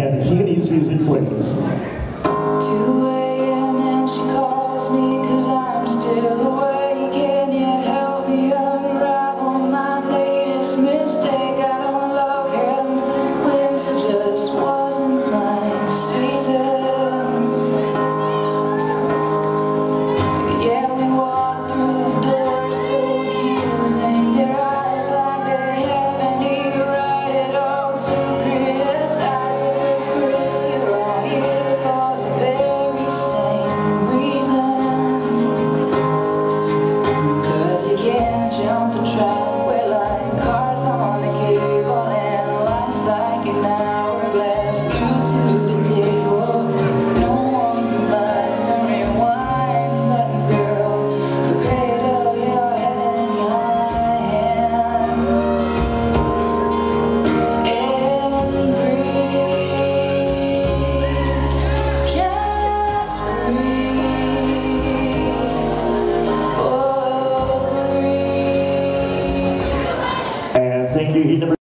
and he needs music plays. 2 a.m. and she calls me cause I'm still awake. shelter track. Thank you, he never